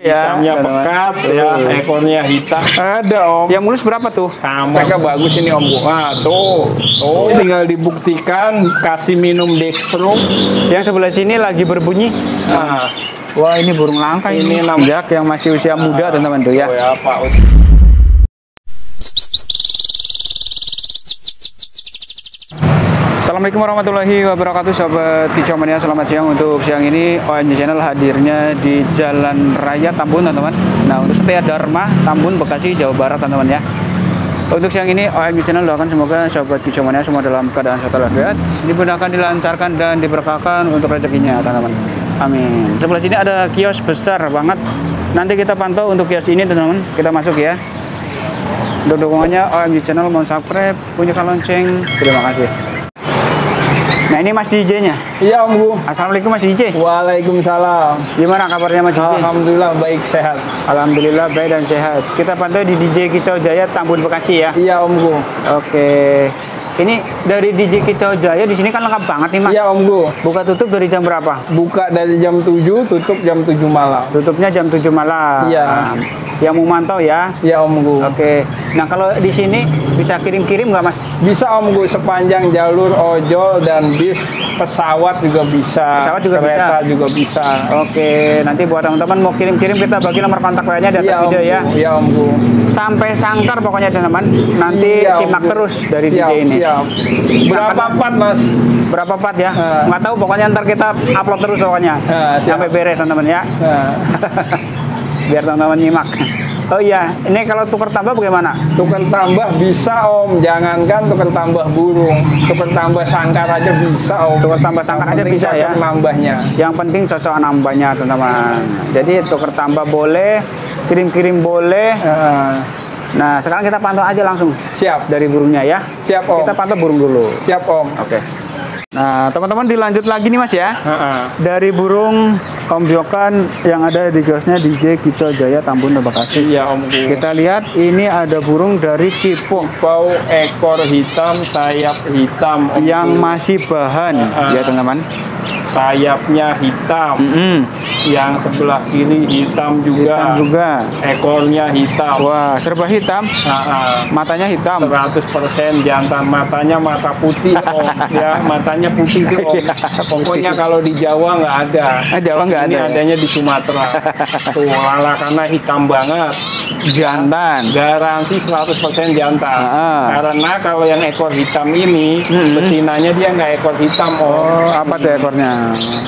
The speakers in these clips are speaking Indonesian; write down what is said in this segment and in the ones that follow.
Ya, Hitamnya teman-teman. pekat, ya, ekornya hitam. Ada om. Yang mulus berapa tuh? Nah, mereka bagus ini om. Nah, tuh, tuh. Tinggal dibuktikan, kasih minum dextro. Yang sebelah sini lagi berbunyi. Nah, Wah ini burung langka ini. Ini nam- Jak yang masih usia muda teman-teman tuh ya. oh ya Pak. Assalamualaikum warahmatullahi wabarakatuh Sobat Kicomania Selamat siang untuk siang ini. ONG Channel hadirnya di Jalan Raya Tambun teman-teman. Nah untuk setia Dharma Tambun Bekasi Jawa Barat teman-teman ya. Untuk siang ini OMG Channel doakan semoga Sobat Kicomania semua dalam keadaan sehat walafiat Dimudahkan, dilancarkan, dan diberkahkan untuk rezekinya teman-teman. Amin. Sebelah sini ada kios besar banget. Nanti kita pantau untuk kios ini teman-teman. Kita masuk ya. Untuk dukungannya OMG Channel mohon subscribe, bunyikan lonceng. Terima kasih. Nah ini Mas DJ-nya. Iya om Bu. Assalamualaikum Mas DJ. Waalaikumsalam. Gimana kabarnya Mas DJ? Alhamdulillah baik sehat. Alhamdulillah baik dan sehat. Kita pantau di DJ Kicau Jaya Tambun Bekasi ya. Iya om Bu. Oke. Ini dari DJ Kicau Jaya di sini kan lengkap banget nih Mas. Iya om Bu. Buka tutup dari jam berapa? Buka dari jam 7, tutup jam 7 malam. Tutupnya jam 7 malam. Iya. Yang mau mantau ya. Iya om Bu. Oke. Nah kalau di sini bisa kirim-kirim nggak Mas? Bisa om Bu sepanjang jalur ojol dan bis, pesawat juga bisa. Pesawat juga kereta bisa. juga bisa. Oke, nanti buat teman-teman mau kirim-kirim kita bagi nomor kontak WA-nya di atas om video ya. Iya om Bu. Sampai sangkar pokoknya teman-teman. Nanti Om simak terus dari siap, DJ ini. Siap. Berapa part mas? Berapa part ya? Eh. Nggak tahu pokoknya ntar kita upload terus pokoknya. Siap. Sampai beres teman-teman ya. Nah, Biar teman-teman nyimak. Oh iya, ini kalau tuker tambah bagaimana? tukar tambah bisa om, jangankan tukar tambah burung, tukar tambah sangkar aja bisa om. Tuker tambah sangkar aja bisa ya? Nambahnya. Yang penting cocok nambahnya teman-teman. Jadi tuker tambah boleh, kirim-kirim boleh. Eh, Nah, sekarang kita pantau aja langsung siap, dari burungnya ya. siap om, Kita pantau burung dulu. siap om. Oke. Nah, teman-teman dilanjut lagi nih Mas ya. Heeh. Dari burung ombyokan yang ada di kiosnya DJ Kicau Jaya Tambun Bekasi. Iya om. Kita lihat ini ada burung dari Cipo Bau ekor hitam, sayap hitam, om. yang masih bahan Ah. ya teman-teman. Sayapnya hitam, Mm-mm. yang sebelah kiri hitam juga, Hitam juga. ekornya hitam. Wah, serba hitam, Heeh. matanya hitam. 100% jantan matanya mata putih om ya matanya putih om Iya, pokoknya kalau di Jawa nggak ada Ah, Jawa nggak ada. ya? adanya di Sumatera tuh lala karena hitam banget Jantan. garansi 100% jantan Ah. karena kalau yang ekor hitam ini Mm-mm. betinanya dia nggak ekor hitam om Oh, apa tuh ekornya?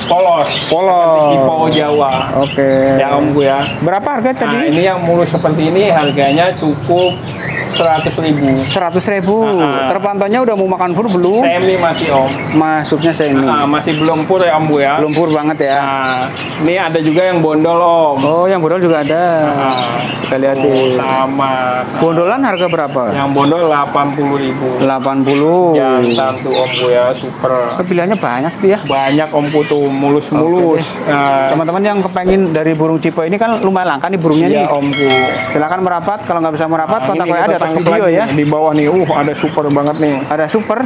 Polos Polos. Cipo Jawa Oke. ya om gue ya Berapa harga nah tadi? ini yang mulus seperti ini harganya cukup 100 ribu Seratus ribu. Ah. Terpantaunya udah mau makan fur belum? semi masih om Masuknya semi. Ah, masih belum pur ya Om Bu ya. Belum fur banget ya. Nah, ini ada juga yang bondol Om. Oh, yang bodol juga ada. Ah, Kita lihat di sama. bondolan harga berapa? Yang bondol 80.000. 80. Jantan tuh Om Bu ya, super. Pilihannya banyak tuh ya. Banyak Om Bu tuh mulus-mulus. Oke Nah, Teman-teman yang kepengen dari burung cipo ini kan lumayan langka nih burungnya iya nih. Om Bu. Silakan merapat. Kalau nggak bisa merapat, Nah, kontak WA di atas video lagi. ya. Di bawah nih, uh ada super banget nih. Ada super.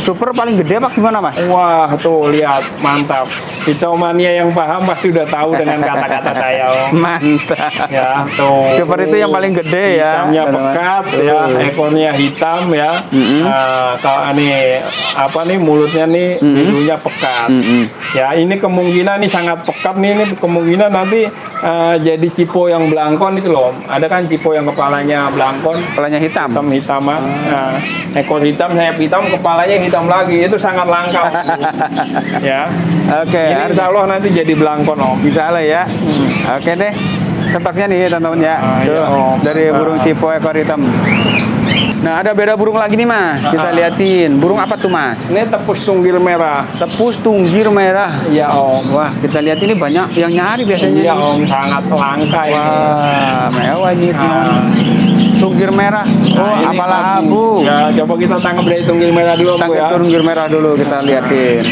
Super paling gede apa gimana mas? Wah, tuh lihat, mantap. Kita mania yang paham pasti udah tahu dengan kata-kata saya Om. Mantap. ya tuh Super itu yang paling gede ya, hitamnya pekat ya Tuh. ekornya hitam ya Mm-mm. Nah, kalau nih apa nih mulutnya nih Mm-mm. hidungnya pekat Mm-mm. ya ini kemungkinan nih sangat pekat nih ini kemungkinan nanti eh, jadi cipo yang belangkon itu loh ada kan cipo yang kepalanya belangkon Kepalanya hitam. hitam hitaman nah, ekor hitam sayap hitam kepalanya hitam lagi itu sangat langka ya Oke, harus insya Allah nanti jadi belangkon om bisa lah ya. Oke deh. Stoknya nih teman-teman ya. Ah, Tuh, iya, Om. dari burung cipo ekor hitam. Nah, ada beda burung lagi nih, Mas. Kita Ah. liatin. Burung apa tuh, Mas? ini tepus tunggil merah Tepus tunggir merah. iya om Wah, kita lihat ini banyak yang nyari biasanya. Nih. om, sangat langka ini. Wah, mewah ini. Nah, Tunggir merah. Oh, nah, ini apalah abu. Ya, coba kita tangkap dari tunggil merah dulu Tangkap ya. tunggir merah dulu kita liatin.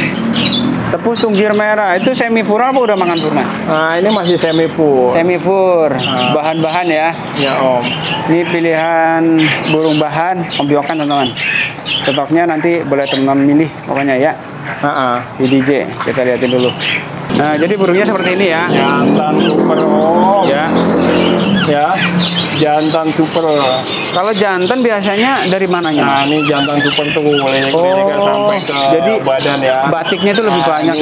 Tepus tunggir merah itu semi fur apa udah makan fur, Mas? Nah ini masih semi full. Semi fur. Ah. Bahan-bahan ya. Ya om. Ini pilihan burung bahan ombyokan teman-teman. Stoknya nanti boleh teman-teman milih pokoknya ya Nah, di DJ. Kita liatin dulu. Nah, jadi burungnya seperti ini ya. jantan super om. Ya, jantan super. Kalau jantan biasanya dari mananya? Nah, ini jantan super tuh Oh, sampai ke jadi badan ya. Batiknya tuh lebih Nah, banyak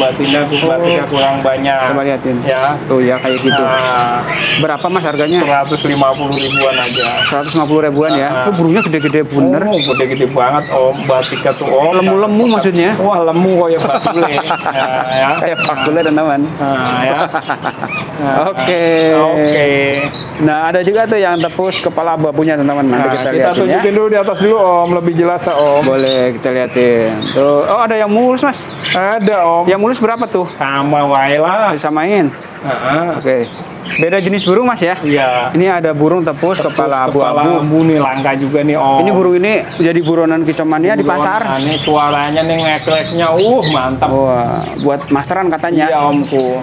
batinnya tuh batiknya kurang banyak. Coba liatin. Ya. Tuh ya kayak gitu. Nah, Berapa mas harganya? 150 ribuan aja. 150 ribuan ya. Ah. Oh, burungnya gede-gede bener. Oh, gede-gede banget om, batiknya tuh om. Lemu-lemu maksudnya. Wah lemu kayak bakule. ya, ya. Kayak pakule teman-teman. Nah, ya. Nah, Oke. Oke. Nah ada juga tuh yang tepus kepala babunya teman-teman. Nanti Nah, kita kita, lihatin ya. tunjukin dulu di atas dulu om, lebih jelas om. Boleh kita liatin. Tuh, oh ada yang mulus mas. Ada om. Yang mulus berapa tuh? Sama wae lah. Disamain. Heeh. Oke. Beda jenis burung mas ya? Iya. Ini ada burung tepus kepala Kepala abu-abu. abu nih langka juga nih om. Ini burung ini jadi buronan kicomania di pasar. Nah, ini suaranya nih ngekleknya, uh mantap. Wah, buat masteran katanya. Iya omku.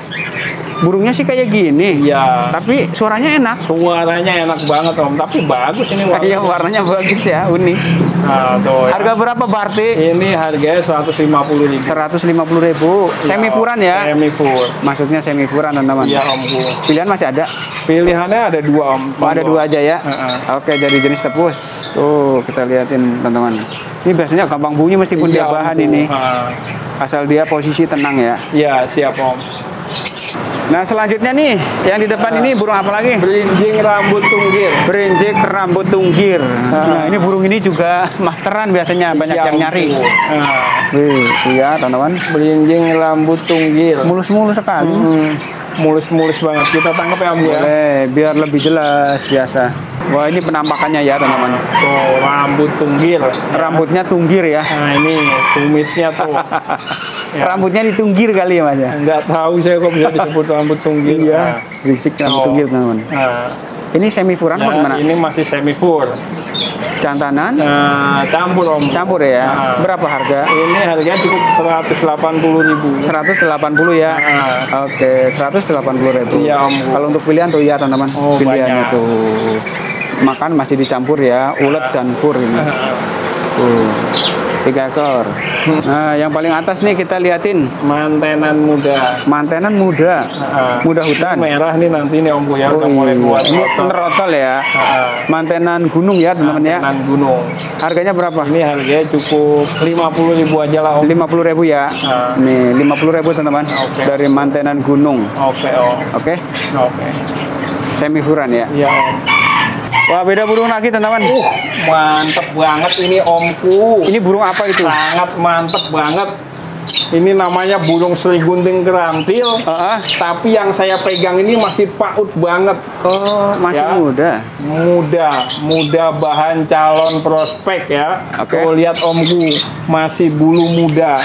Burungnya sih kayak gini. Iya. Tapi suaranya enak. Suaranya enak banget om, tapi bagus ini warna. Iya warnanya bagus ya, unik. Nah, tuh, ya. Harga berapa Barti? Ini harganya 150 ribu. 150 ribu. Semi puran ya? Semi pur. Maksudnya semi puran teman-teman. Iya omku. Pilihan masih ada? Pilihannya ada dua om. Oh, ada dua aja ya? Heeh. Oke, jadi jenis tepus. Tuh, kita liatin teman-teman. Ini biasanya gampang bunyi meskipun dia Iya, bahan omku. ini. Heeh. Asal dia posisi tenang ya. Iya siap om. Nah, selanjutnya nih, yang di depan ini burung apa lagi? Berinjing rambut tunggir. Berinjik rambut tunggir. Nah, ini burung ini juga masteran biasanya banyak Iya, yang nyari. omku. Nah, Wih, tuh ya teman-teman. berinjing rambut tunggir. Mulus-mulus sekali. Hmm, mulus-mulus banget. Kita tangkap ya om ya. Boleh, biar lebih jelas biasa. Wah, ini penampakannya ya teman-teman. Tuh rambut tunggir. Rambutnya tunggir ya. Nah ini kumisnya tuh. Ya. Rambutnya ditunggir kali ya mas ya. Nggak tahu saya kok bisa disebut rambut tunggir. Iya. Berisik rambut Oh. tunggir teman-teman. Nah, Ini semi furan nah, apa gimana? ini masih semi fur. Jantanan? Nah, campur om. Campur ya. Nah. Berapa harga? Ini harganya cukup 180 ribu. 180 ya. Nah. Oke, 180 ribu. Iya, Om. Kalau untuk pilihan tuh ya teman-teman. Oh, Pilihannya banyak. tuh makan masih dicampur ya, ulet dan pur ini. Tuh, tiga ekor. Nah, yang paling atas nih kita liatin Mantenan muda. mantenan muda, Nah, muda hutan. merah nih nanti nih om Bu ya Oh, udah mulai buat Ini nerotol ya. Nah, Mantenan gunung ya teman-teman ya. mantenan gunung. Harganya berapa? Ini harganya cukup 50 ribu aja lah om. 50 ribu ya. Ah. Nih 50 ribu teman-teman Oke. dari mantenan gunung. Oke om. Oke, Oke. semi furan ya. Iya om. Wah beda burung lagi teman-teman. Uh, mantep banget ini omku. Ini burung apa itu? sangat mantep banget. Ini namanya burung Sri Gunting Kerantil. Ah, ah. Tapi yang saya pegang ini masih paut banget. Oh, masih Ya. muda. Muda, muda bahan calon prospek ya. Oke. Tuh lihat omku, masih bulu muda.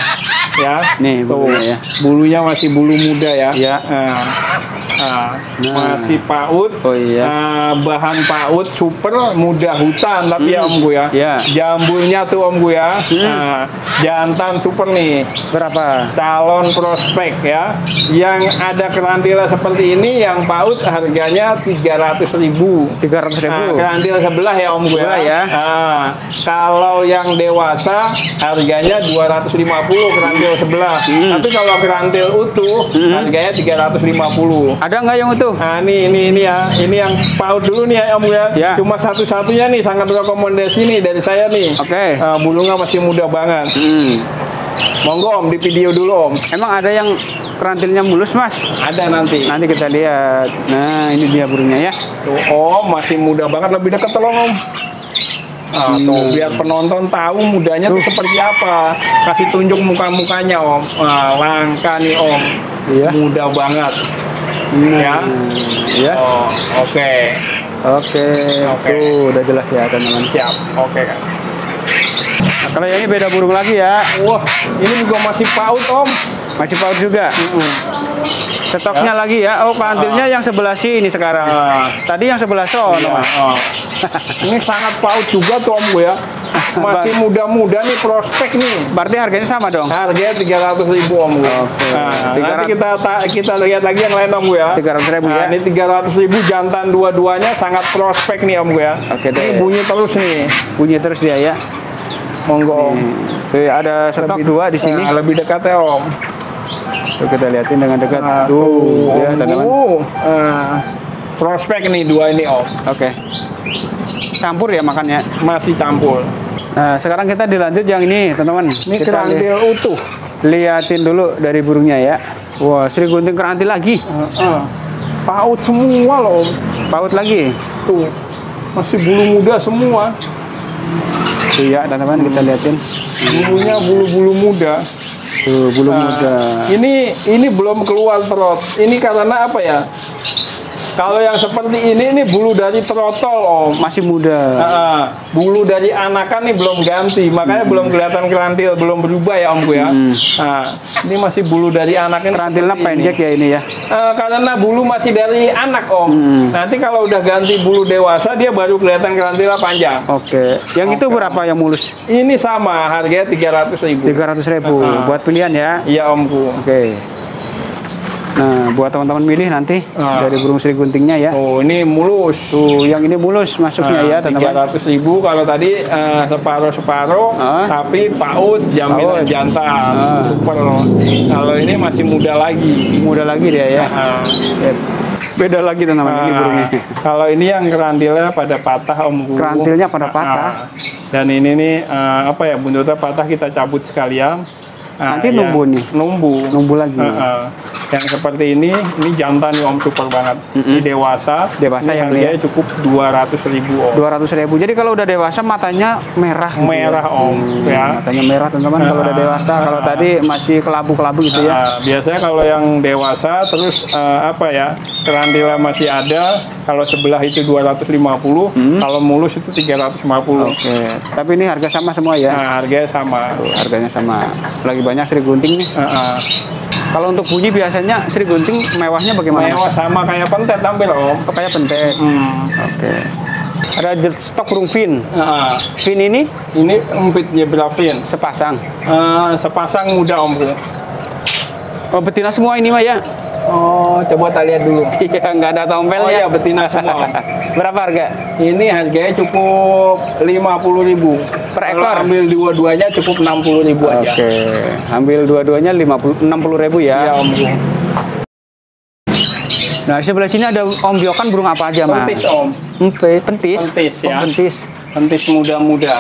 Ya. Nih, Tuh, bulunya ya. Bulunya masih bulu muda ya. Ya. Nah, nah, Nah. masih paut. Oh iya. Nah, bahan paut super muda hutan tapi ya Hmm. om gue ya. Ya. Jambulnya tuh om gue ya. Nah, jantan super nih. Berapa? Calon prospek ya. Yang ada kerantila seperti ini yang paut harganya 300 ribu. 300 ribu. Nah, kerantil sebelah ya om gue Sebelah ya. Nah, kalau yang dewasa harganya 250 kerantil sebelah. Hmm. Tapi kalau kerantil utuh harganya 350. Ada nggak yang utuh? Nah, ini ini ini ya. Ini yang paut dulu nih ya om ya. Ya. Cuma satu-satunya nih sangat rekomendasi nih dari saya nih. Oke. Nah, bulungnya masih muda banget. Hmm. Monggo om di video dulu om. Emang ada yang kerantilnya mulus mas? Ada nanti. Nanti kita lihat. Nah ini dia burungnya ya. Tuh, om masih muda banget lebih dekat tolong om. Nah, tuh biar penonton tahu mudanya tuh seperti apa. Kasih tunjuk muka-mukanya om. Nah, langka nih om. Iya. Muda banget. Ya. Ya. Oh, oke. Oke. Oke. Tuh udah jelas ya teman-teman. Siap. Oke kan. Nah, kalau yang ini beda burung lagi ya. Wah, ini juga masih paut om. Masih paut juga. Stoknya lagi ya. Oh kerantilnya yang sebelah sini sekarang. Ah. Tadi yang sebelah sono Ya, oh. ini sangat paut juga tuh om gue ya. Masih muda-muda nih prospek nih. Berarti harganya sama dong. Harganya 300 ribu om gue. Oke. Nah, 300. nanti kita ta- kita lihat lagi yang lain om gue ya. 300 ribu Nah, ya. ini 300 ribu jantan dua-duanya sangat prospek nih om gue ya. Oke deh. Ini bunyi terus nih. Bunyi terus dia ya. Monggo om. Tuh, ada stok dua di sini. Nah, lebih dekat ya om. Tuh kita lihatin dengan dekat. Nah, Tuh, ya om. teman-teman. Uh, nah, prospek nih dua ini om Oke. Campur ya makannya. masih campur Nah, sekarang kita dilanjut yang ini, teman-teman. ini Kita li- kerandil utuh liatin dulu dari burungnya ya. Wah, Sri Gunting kerantil lagi. Heeh. paut semua loh om Paut lagi. tuh masih bulu muda semua Iya, teman-teman kita liatin. bulunya bulu-bulu muda Tuh, bulu Nah, muda. ini ini belum keluar trot ini karena apa ya kalau yang seperti ini ini bulu dari trotol om Masih muda. Heeh. bulu dari anakan nih belum ganti, makanya belum kelihatan kerantil, belum berubah ya omku ya. Hmm. Nah, ini masih bulu dari anaknya. Kerantilnya seperti ini. pendek ya ini ya. Eh, karena bulu masih dari anak om. Hmm. Nanti kalau udah ganti bulu dewasa dia baru kelihatan kerantilnya panjang. Oke. Yang itu berapa yang mulus? Ini sama harganya 300 ribu. 300 ribu Ah. buat pilihan ya. Iya omku. Oke. Nah, buat teman-teman milih nanti Ah. dari burung Sri Guntingnya ya. Oh ini mulus. Tuh, yang ini mulus masuknya ya, teman-teman. 300 ribu kalau tadi eh, separuh-separuh, Ah. tapi paut jaminan Paut. jantan, Ah. super. Kalau ini masih muda lagi. Muda lagi dia ya. Ah. Beda lagi teman-teman ini Ah, burungnya. kalau ini yang kerandilnya pada patah om Guru. Kerantilnya pada patah. Ah, dan ini nih eh, apa ya buntutnya patah kita cabut sekalian. Ah, Nanti yang numbuh nih? Numbuh. Numbuh lagi. Ah, ah. Yang seperti ini, ini jantan nih om super banget. Mm-mm. Ini dewasa. Dewasa ini yang harganya lihat. cukup 200 ribu om. 200 ribu. Jadi kalau udah dewasa matanya merah. gitu ya. Merah om, ya. Matanya merah teman-teman kalau udah Ah. dewasa. Kalau Ah. tadi masih kelabu-kelabu gitu ya. Nah, biasanya kalau yang dewasa terus eh, apa ya kerandilnya masih ada kalau sebelah itu 250 Hmm. kalau mulus itu 350 Oke. Tapi ini harga sama semua ya. nah harganya sama Tuh, harganya sama. Lagi banyak Sri Gunting nih. Eh, eh. Kalau untuk bunyi biasanya Sri Gunting mewahnya bagaimana? mewah sama kayak pentet tampil om Oh, kayak pentek. Hmm. Oke. Ada jet stok burung fin. Eh. Fin ini ini empit Jebrafin sepasang. Eh, sepasang muda omku Oh betina semua ini mah ya? Oh coba kita lihat dulu Iya nggak ada oh tompelnya. iya betina semua om. Berapa harga? ini harganya cukup 50.000 ribu Per Kalau ekor? ambil dua-duanya cukup 60.000 ribu aja Oke. Ambil dua-duanya 50 60 ribu Iya ya. omku Nah sebelah sini ada Om Biokan burung apa aja mas? pentis om pentis. Pentis, Oh, ya. pentis. Pentis muda-muda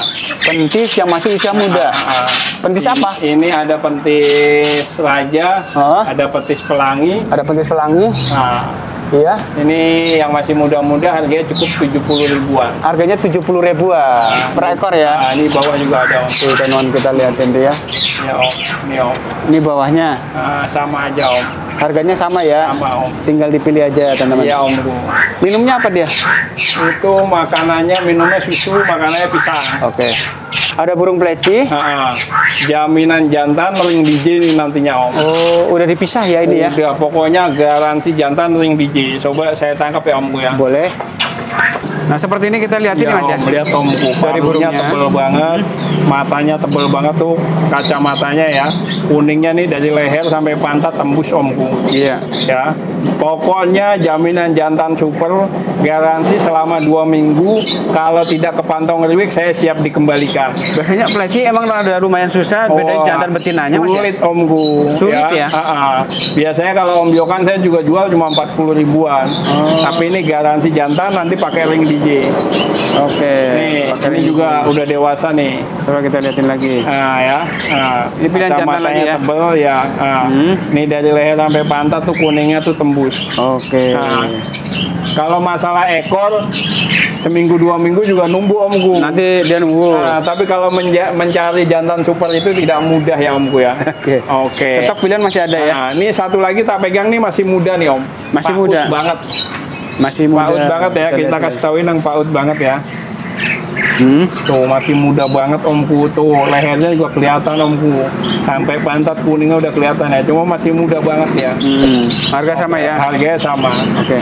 Pentis yang masih usia muda. Ah, Pentis ini- apa? Ini ada pentis raja, Hah? ada pentis pelangi. Ada pentis pelangi. Nah, Iya. ini yang masih muda-muda harganya cukup 70 ribuan. Harganya 70 ribuan per ekor ya. Nah, ini bawah juga ada om. Tuh teman kita lihatin tuh ya. Ini om, ini om. Ini bawahnya. Nah, sama aja om, Harganya sama ya. sama om. Tinggal dipilih aja teman-teman. Iya om. Minumnya apa dia? Itu makanannya minumnya susu, makanannya pisang. Oke. Ada burung pleci. Ah, ah. jaminan jantan ring DJ ini nantinya om. Oh, udah dipisah ya ini ya. Udah, pokoknya garansi jantan ring DJ. Coba saya tangkap ya omku ya. Boleh. Nah, seperti ini kita lihat ini Iya, Mas ya. Om, lihat omku Dari burungnya. tebel banget, matanya tebel banget tuh kacamatanya ya. Kuningnya nih dari leher sampai pantat tembus omku. Iya. Ya, pokoknya jaminan jantan super, garansi selama dua minggu. Kalau tidak kepantau ngeriwik, saya siap dikembalikan. Biasanya pleci emang ada lumayan susah bedain Wah, jantan betinanya Mas ya. Sulit omku. Sulit ya? Ah. Biasanya kalau om biokan saya juga jual cuma 40 ribuan. Oh. Tapi ini garansi jantan nanti pakai ring DJ. Oke. Nih, Pakai ini ring juga DJ. udah dewasa nih. Coba kita lihatin lagi. Nah ya, nah, Ini pilihan jantan lagi ya? tebel ya. Nah, Hmm. Ini dari leher sampai pantat tuh kuningnya tuh tembus. Oke. Nah, kalau masalah ekor, seminggu dua minggu juga numbuh omku. Nanti dia nunggu. Nah, tapi kalau menja- mencari jantan super itu tidak mudah ya omku ya. Oke. Oke. Stok pilihan masih ada ya. Nah, ini satu lagi tak pegang nih masih muda nih om. Masih Paut muda. banget. Masih muda. Paut banget ya. Kita kasih tauin yang paut banget ya. Hmm. Tuh masih muda banget omku tuh lehernya juga kelihatan omku sampai pantat kuningnya udah kelihatan ya cuma masih muda banget ya Hmm. Harga sama ya. harganya sama Oke.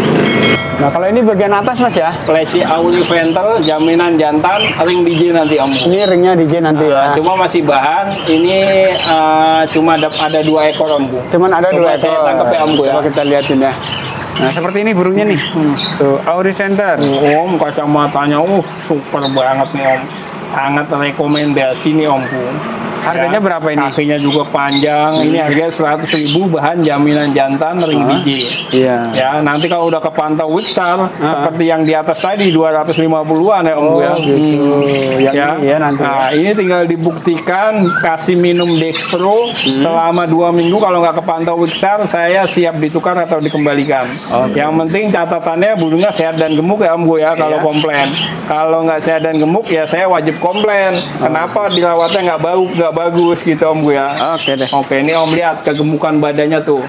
Nah, kalau ini bagian atas Mas ya. Pleci Auli Ventel jaminan jantan ring DJ nanti omku Ini ringnya DJ nanti Nah, ya. cuma masih bahan ini eh, cuma ada, ada dua ekor omku Cuman ada Coba dua saya ekor. tangkap ya, Om, Bu, ya. Coba kita lihatin ya. Nah, seperti ini burungnya nih. Tuh, Auri Center. om kacamatanya uh super banget nih om sangat rekomendasi nih omku Harganya berapa ini? Kakinya juga panjang. Ini harganya 100 ribu bahan jaminan jantan ring biji. Iya. Ya, nanti kalau udah kepantau Witstar seperti yang di atas tadi 250-an ya Om Oh, ya. gitu. Yang ini ya nanti. Nah, ini tinggal dibuktikan kasih minum Dextro Hmm. selama dua minggu kalau nggak kepantau Witstar saya siap ditukar atau dikembalikan. Oke. Yang penting catatannya burungnya sehat dan gemuk ya Om Gu ya kalau Iya. komplain. Kalau nggak sehat dan gemuk ya saya wajib komplain. Oh. Kenapa dirawatnya nggak bau nggak bagus gitu Om Gu ya. Oke deh. Oke ini Om lihat kegemukan badannya tuh.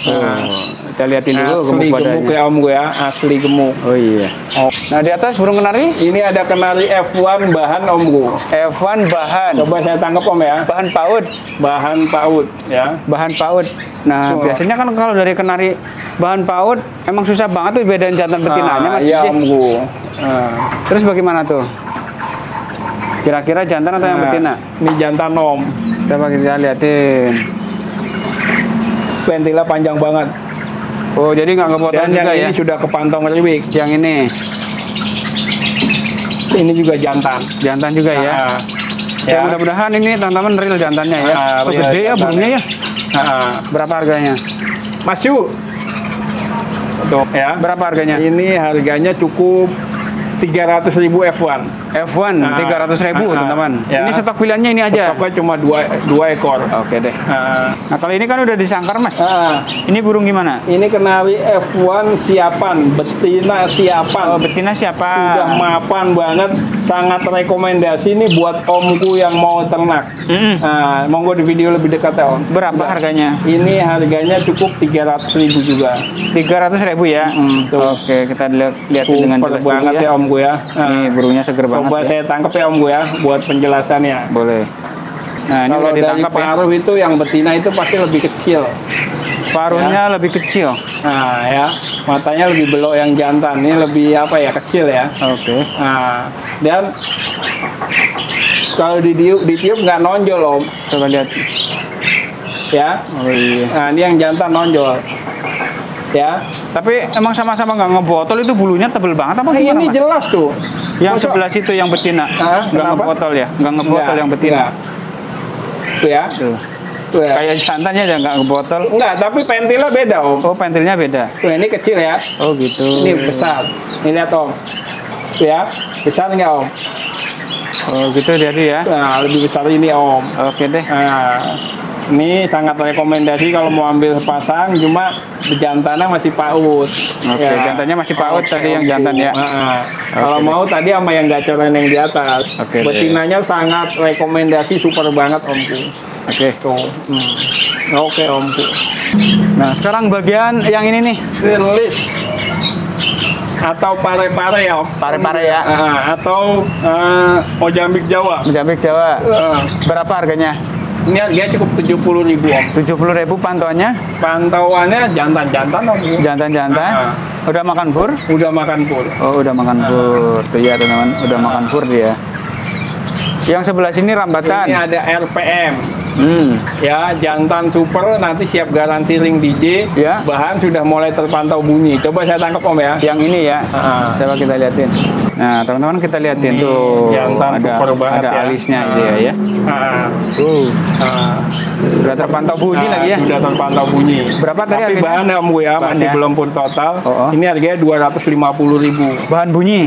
Oh, kita liatin dulu asli gemuk gemuk ya Om Gu ya, asli gemuk. Oh iya. Oh. Nah di atas burung kenari Ini ada kenari F1 bahan Om Gu. F1 bahan Coba saya tangkap Om ya. bahan paut Bahan paut ya. bahan paut. Nah Oh. biasanya kan kalau dari kenari bahan paut emang susah banget tuh bedain jantan betinanya Ah, mas. Iya. Om Gu. Nah. Terus bagaimana tuh? Kira-kira jantan atau yang Nah, betina? Ini jantan Om. Coba kita liatin. Ventila panjang banget. Oh jadi nggak ngepotong Dan yang juga ini ya? sudah kepantong riwik. Yang ini Ini juga jantan. jantan juga ya. Nah, Ya, ya. mudah-mudahan ini teman-teman real jantannya ya. Ah, Oh, real gede ya burungnya ya. Nah, Berapa harganya? Mas Yu. Tuh ya. Berapa harganya? Ini harganya cukup 300.000 ribu F1. F1 Ah, 300 ribu ah, teman-teman. ya. Ini stok pilihannya ini aja. Stoknya cuma dua, dua ekor. Oke deh. Nah, Nah kalau ini kan udah disangkar mas. nah, Ini burung gimana? ini kenari F1 siapan, betina siapan. Oh betina siapa? Sudah mapan banget, sangat rekomendasi nih buat omku yang mau ternak. Mm-mm. Nah, monggo di video lebih dekat ya om. Berapa harganya? Ini harganya cukup 300.000 ribu juga. 300 ribu ya. Mm. Oke kita lihat lihatin dengan jelas banget ya. Omku ya. Nah, Ini burungnya seger banget. coba ya. saya tangkap ya omku ya buat penjelasannya. Boleh. Nah ini Kalau dari ditangkap ya. paruh itu yang betina itu pasti lebih kecil. Paruhnya lebih kecil. Nah ya, matanya lebih belok yang jantan. Ini lebih apa ya kecil ya. Oke. Nah dan kalau ditiup ditiup nggak nonjol om Coba lihat. ya. Oh iya. Nah ini yang jantan nonjol ya. Tapi emang sama-sama nggak ngebotol itu bulunya tebel banget apa gimana? ini Mas? jelas tuh. Yang Masa- sebelah situ yang betina. Nggak ngebotol ya? Nggak ngebotol yang betina. Tuh ya. Tuh. Tuh ya. Kayak santannya aja nggak ngebotol. Enggak, tapi pentilnya beda om. Oh pentilnya beda. Tuh ini kecil ya. Oh gitu. Ini besar. Ini lihat om. Tuh ya. Besar nggak om? Oh gitu jadi ya. Nah lebih besar ini om. Oke deh. Nah, ini sangat rekomendasi kalau mau ambil sepasang, cuma jantannya masih paut. Oke, jantannya masih paut tadi yang jantan ya. Nah, Oke kalau deh. mau tadi sama yang gacoran yang di atas. Oke deh. Betinanya sangat rekomendasi super banget omku. Oke. Tuh. Hmm. Oke omku. Nah sekarang bagian yang ini nih. Rilis atau pare-pare ya om. Pare-pare ya. Ah, atau eh, ojambik Jawa. Menjamik Jawa. Ah, Berapa harganya? Ini harganya cukup 70.000 ribu om. 70.000 ribu pantauannya. Pantauannya jantan-jantan om. Jantan-jantan. Ah. Udah makan fur? Udah makan full. Oh udah makan fur. Tuh ya teman-teman. Udah makan fur dia. Yang sebelah sini rambatan. Ini ada RPM. Hmm. Ya, jantan super nanti siap garansi ring DJ. Ya. Bahan sudah mulai terpantau bunyi. Coba saya tangkap Om ya. Yang ini ya. Ah. Coba kita liatin. Nah teman-teman kita liatin Ini tuh. jantan ada ada ya. alisnya Ah. dia ya. Ah, Tuh. ah. Udah terpantau bunyi Nah, lagi ya. Sudah terpantau bunyi. Berapa tadi Tapi harganya? bahan ya Om gue ya, Bahan masih ya. belum pun total. Oh, oh. Ini harganya 250.000 ribu. Bahan bunyi.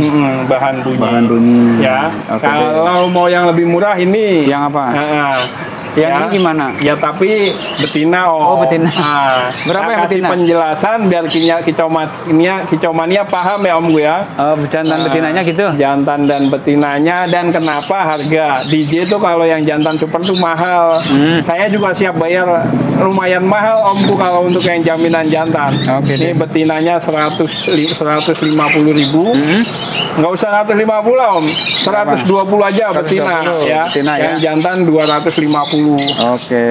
bahan bunyi. Bahan bunyi. Ya. Oke deh. Kalau mau yang lebih murah ini. Yang apa? Nah, Yang ya. ini gimana? Ya tapi betina Oh, om. betina. Nah, Berapa yang kasih betina? penjelasan biar kinya kicomania kicomania paham ya om gue ya. Oh, jantan Nah, betinanya gitu. Jantan dan betinanya dan kenapa harga DJ itu kalau yang jantan super tuh mahal. Hmm. Saya juga siap bayar lumayan mahal omku kalau untuk yang jaminan jantan. Oke Ini deh. betinanya 100 li- 150 ribu. Hmm. Nggak usah 150 om, 120 aja betina 120 ya. betina ya. yang jantan 250 Gu. Oke.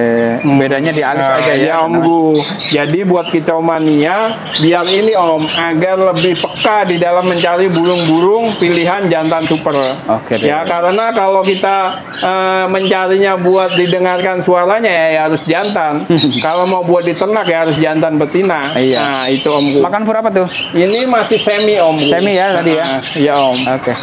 Bedanya di alis Nah, aja ya. ya Om Gu. Jadi buat kicau mania, biar ini Om agar lebih peka di dalam mencari burung-burung pilihan jantan super. Oke deh. Ya karena kalau kita eh, mencarinya buat didengarkan suaranya ya, ya harus jantan. kalau mau buat diternak ya harus jantan betina. Iya. Nah itu Om Gu. Makan fur apa tuh? Ini masih semi Om Gu. Semi ya tadi ya? Nah, Iya Om. Oke.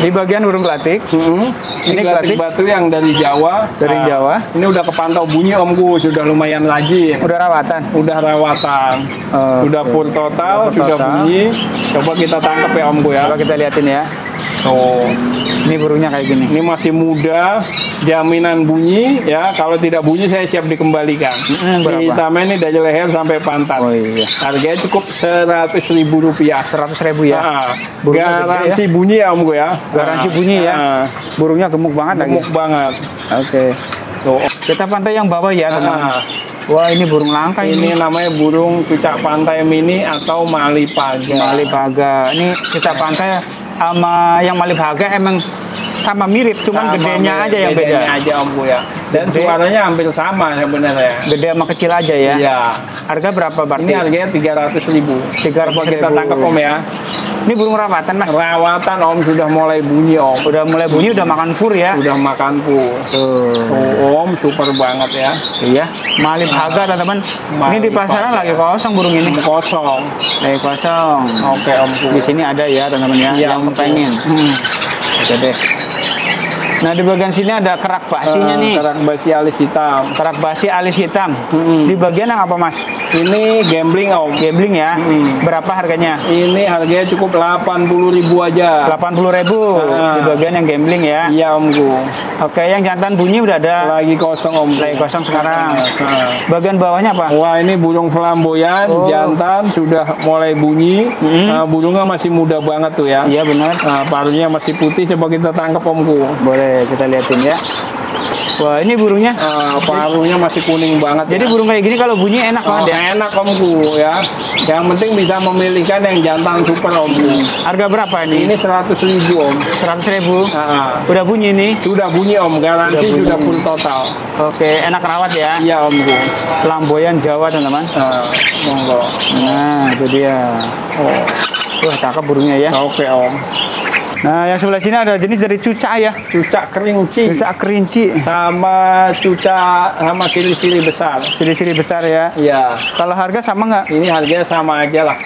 Di bagian burung gelatik, Hmm. Ini glatik batu yang dari Jawa. Dari Nah, Jawa. Ini udah kepantau bunyi Om Gu, sudah lumayan rajin. udah rawatan. Udah rawatan. Oke. Sudah pur total, Udah pur sudah total. bunyi. Coba kita tangkap ya Om Gu ya. Coba kita liatin ya. Tuh. Ini burungnya kayak gini. Ini masih muda, jaminan bunyi ya. Kalau tidak bunyi saya siap dikembalikan. Mm, berapa? Hitamnya ini dari leher sampai pantat. Oh iya. Harganya cukup seratus ribu rupiah. Seratus ribu ya. Ah, gede garansi bunyi ya Om Gu ya. Garansi Ah, bunyi ya. ah, Burungnya gemuk banget lagi. gemuk banget. Oke. Tuh. Kita pantai yang bawah ya, teman. Ah. Wah, ini burung langka ini. Ini namanya burung cucak pantai mini atau malipaga. Malipaga. Ini kita pantai sama yang Malipaga emang sama mirip, cuman Sama gedenya mirip, aja yang beda. aja Om Bu ya. Dan Gede. suaranya hampir sama sebenarnya. Gede sama kecil aja ya. Iya. Harga berapa berarti? Ini harganya 300 ribu. 300.000. Coba kita tangkap Om ya. Ini burung rawatan, Mas. Rawatan Om sudah mulai bunyi Om. Udah mulai bunyi, udah makan fur ya. Sudah makan pur. Tuh. Oh, Om super banget ya. Iya. Malipaga, teman-teman. Ini di pasaran lagi kosong burung ini. Kosong. Lagi kosong. Oke Om Bu. Di sini ada ya, teman-teman ya. Iya, yang pengen. Hmm. Oke deh. Nah, di bagian sini ada kerak basinya Eh, nih. Kerak basi alis hitam. Kerak basi alis hitam. Mm-mm. Di bagian yang apa, Mas? Ini gambling Om. Gambling ya. Mm. Berapa harganya? Ini harganya cukup 80 ribu aja. 80.000 Ah. di bagian yang gambling ya. Iya Om Gu. Oke, yang jantan bunyi udah ada. Lagi kosong Om. Lagi kosong sekarang. Nah. Bagian bawahnya apa? Wah ini burung flamboyan, Oh. jantan sudah mulai bunyi. Mm. Nah, burungnya masih muda banget tuh ya. Iya benar. Nah, paruhnya masih putih. Coba kita tangkap Om Gu. Boleh kita liatin ya. Wah, ini burungnya. Nah, paruhnya masih kuning banget. Jadi ya. burung kayak gini kalau bunyi enak Oh, banget ya. enak Om Gu ya. Yang penting bisa memilihkan yang jantan super Om. Harga berapa ini? Ini 100 ribu Om. 100.000. Nah, Udah bunyi nih. sudah bunyi Om, garansi Sudah sudah full total. Oke, enak rawat ya. Iya Om Gu. Flamboyan Jawa teman-teman. Nah, monggo. Nah, itu dia. Oh, Wah, cakep burungnya ya. oke Om. Nah, yang sebelah sini ada jenis dari cuca ya. Cucak kerinci. Cuca kerinci. sama cuca sama sili-sili besar. Siri-siri besar ya. Iya. Kalau harga sama nggak? Ini harganya sama aja lah,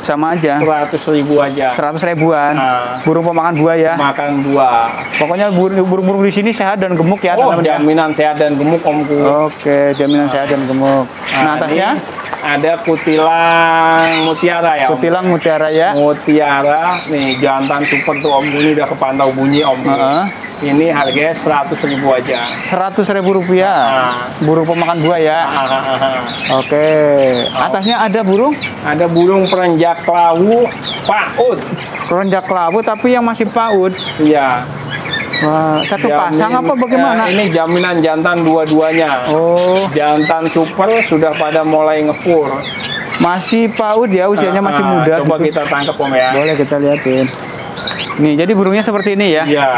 Sama aja. 100 ribu aja. 100 ribuan. Nah. Burung pemakan buah ya. Makan buah. Pokoknya burung- burung-burung di sini sehat dan gemuk ya, Oh, teman-teman ya. jaminan sehat dan gemuk omku. Oke, jaminan sehat dan gemuk. Nah, atasnya ini ada kutilang mutiara ya. Om. kutilang mutiara ya. Mutiara, nih jantan super tuh om ini udah kepantau bunyi om. Heeh. Ini harganya 100 ribu aja. Seratus ribu rupiah. Nah. Burung pemakan buah ya. Oke. Atasnya ada burung Ada burung perenjak lawu paut. keronjak kelabu tapi yang masih paut. Iya. Wah, satu Jamin- pasang apa bagaimana? Eh, ini jaminan jantan dua-duanya. Oh, Jantan super sudah pada mulai ngepur. masih paut ya, usianya masih Ah, muda. Coba kita tangkap om ya. Boleh kita liatin. Nih, jadi burungnya seperti ini ya. Iya.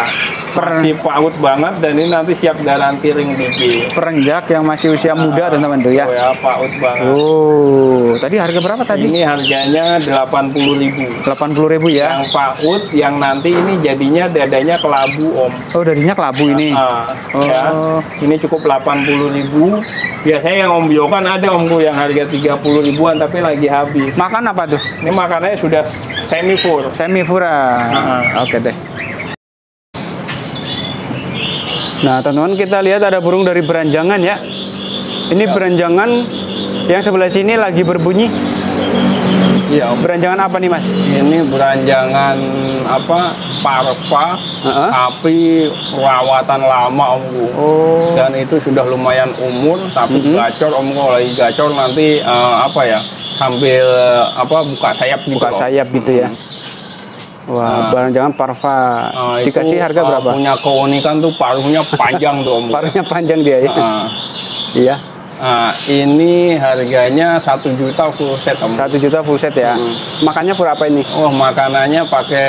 Masih paut banget dan ini nanti siap garansi ring biji. Perenjak yang masih usia muda teman-teman tuh ya. Oh ya, paut banget. Oh, tadi harga berapa tadi? Ini harganya 80.000. 80 ribu ya. Yang paut yang nanti ini jadinya dadanya kelabu om. Oh, darinya kelabu ini. Ah, Oh. ya. Ini cukup 80.000. Biasanya yang om biokan ada omku yang harga 30 ribuan tapi lagi habis. Makan apa tuh? Ini makanannya sudah semi full. Semifura. Ah. Oke deh. Nah, teman-teman kita lihat ada burung dari beranjangan ya. Ini beranjangan yang sebelah sini lagi berbunyi. Iya, om. Beranjangan apa nih, Mas? Ini beranjangan apa parva Heeh. tapi perawatan lama omku. Oh. Dan itu sudah lumayan umur tapi Mhm. gacor om kalau lagi gacor nanti eh, apa ya sambil eh, apa buka sayap gitu Buka loh. sayap gitu ya. Wah, Nah. beranjangan parva. Nah, itu, Dikasih harga eh, berapa? Punya keunikan tuh paruhnya panjang tuh om. Paruhnya panjang dia ya. Nah, Iya. Nah, ini harganya satu juta full set om. Satu juta full set ya. Hmm. Makannya full apa ini? Oh makanannya pakai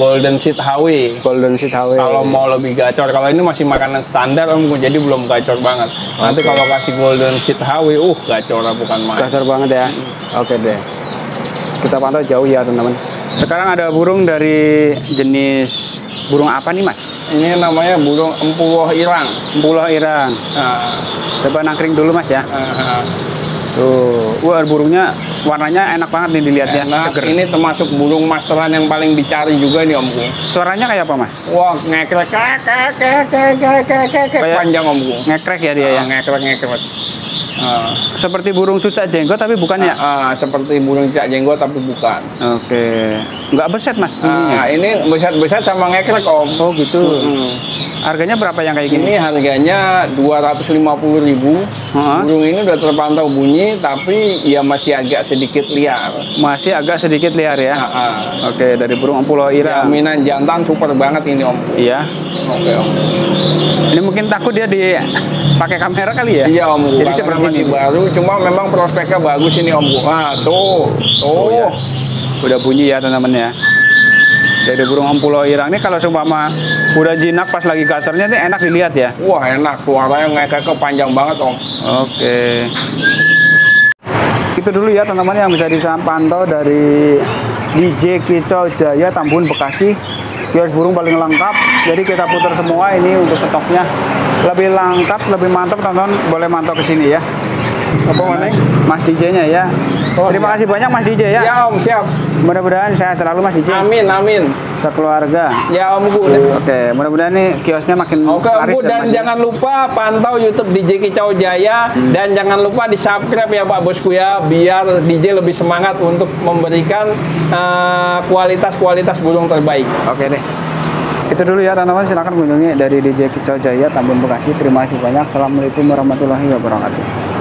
golden seed HW. Golden Seed HW. Kalau mau lebih gacor, kalau ini masih makanan standar om, jadi belum gacor banget. Nanti Oke. kalau kasih golden seed HW, uh gacor bukan main. Kasar banget ya. Oke deh. Kita pantau jauh ya teman-teman. Sekarang ada burung dari jenis burung apa nih mas? Ini namanya burung empuloh irang. Empuloh irang. Nah. Coba nangkring dulu mas ya. Nah. Tuh, wah burungnya warnanya enak banget nih dilihat ya. Seger. Ini termasuk burung masteran yang paling dicari juga nih Om Suaranya kayak apa Mas? Wah ngekrek, kek, kek, kek, kek, kek, kek, panjang Om Gung. Ngekrek ya dia yang ya. Ah, ngekrek ngekrek. Ah, Seperti burung cucak jenggot tapi bukan ya? ah, seperti burung cak jenggot tapi bukan. Oke. Nggak beset mas? Ah, ini besar-besar sama ngekrek om. Oh gitu. Mm. Harganya berapa yang kayak gini? Ini harganya 250.000. Heeh. Burung ini udah terpantau bunyi tapi ya masih agak sedikit liar. Masih agak sedikit liar ya. Ah. Oke, dari burung Pulau Irang. Jaminan jantan super banget ini om. Iya. Oke om. Ini mungkin takut dia di pakai kamera kali ya? Iya om. Jadi seperti masih ini. baru. Cuma memang prospeknya bagus ini om. Ah tuh, tuh. Oh, iya. Udah bunyi ya teman-teman ya. Dari burung Pulau Irang ini kalau seumpama udah jinak pas lagi gacornya ini enak dilihat ya. Wah enak, suaranya ngekek panjang banget om. Oke. Itu dulu ya teman-teman yang bisa dipantau dari DJ Kicau Jaya Tambun Bekasi. Kios burung paling lengkap. Jadi kita putar semua ini untuk stoknya lebih lengkap, lebih mantap teman-teman. Boleh mantau ke sini ya. Apa mana? Mas DJ-nya ya. Oh, Terima iya. kasih banyak Mas DJ ya. Ya om, siap. Mudah-mudahan sehat selalu Mas DJ. Amin, amin. Sekeluarga. Ya omku. Oke, mudah-mudahan nih kiosnya makin Oke laris Omku dan maju. jangan lupa pantau YouTube DJ Kicau Jaya dan jangan lupa di subscribe ya Pak Bosku ya biar DJ lebih semangat untuk memberikan eh, kualitas-kualitas burung terbaik. Oke deh. Itu dulu ya teman-teman silahkan kunjungi dari DJ Kicau Jaya Tambun Bekasi. Terima kasih banyak. Assalamualaikum warahmatullahi wabarakatuh.